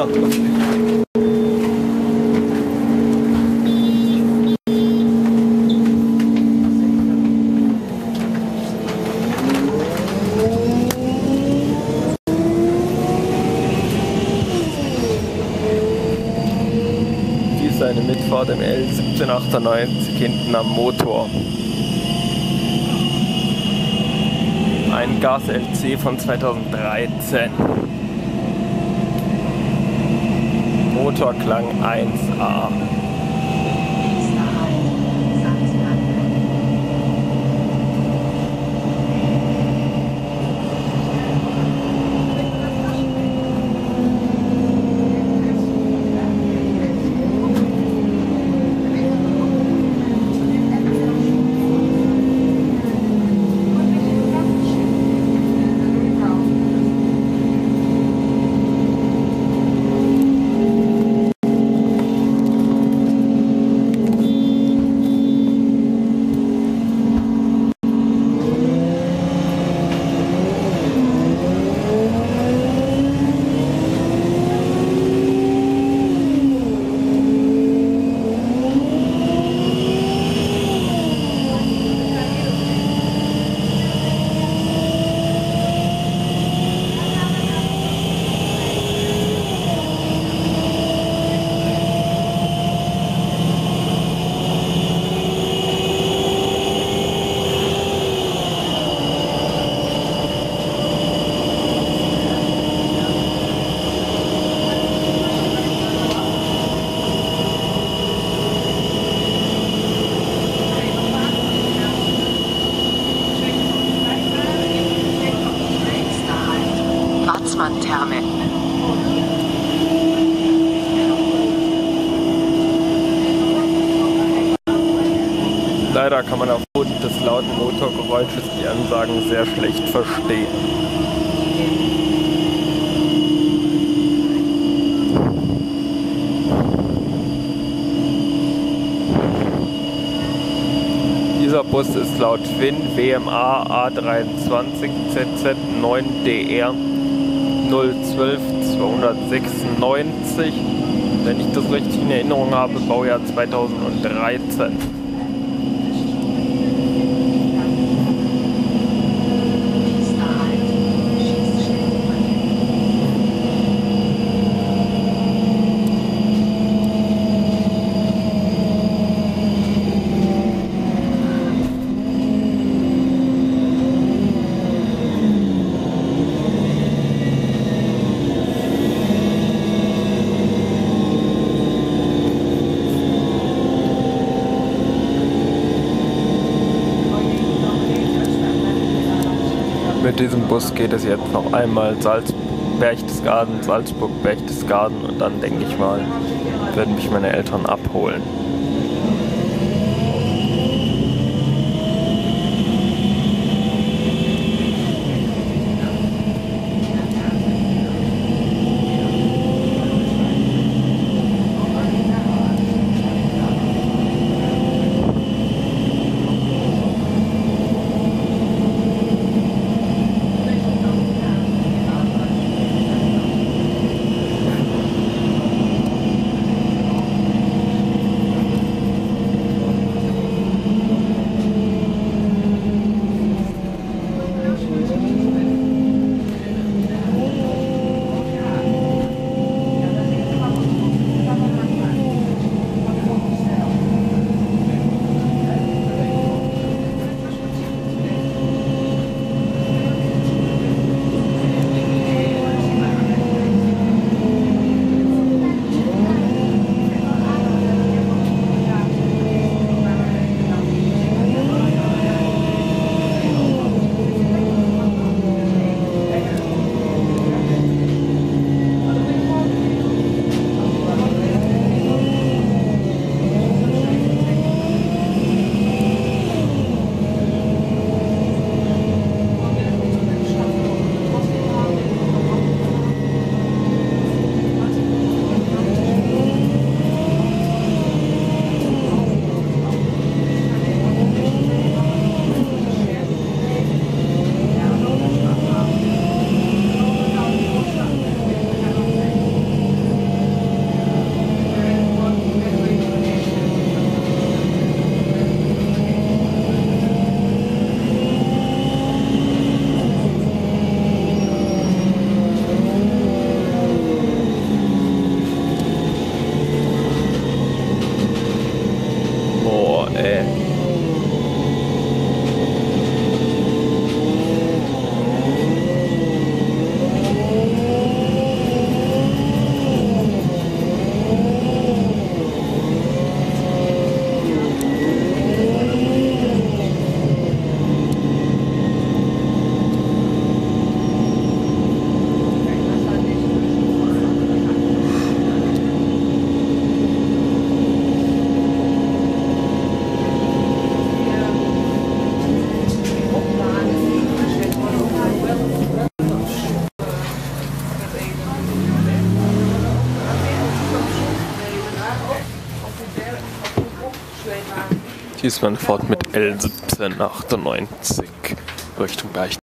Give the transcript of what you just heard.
Ah, okay. Dies ist eine Mitfahrt im L1798 hinten am Motor. Ein Gas LC von 2013. Motorklang 1A. Watzmann-Therme. Leider kann man aufgrund des lauten Motorgeräusches die Ansagen sehr schlecht verstehen. Dieser Bus ist laut Twin WMA A23 ZZ 9DR 012 296, wenn ich das richtig in Erinnerung habe, Baujahr 2013. Mit diesem Bus geht es jetzt noch einmal Salz Berchtesgaden, Salzburg, Berchtesgaden und dann denke ich mal, werden mich meine Eltern abholen. Diesmal Fahrt mit L1798 Richtung Berchtesgaden.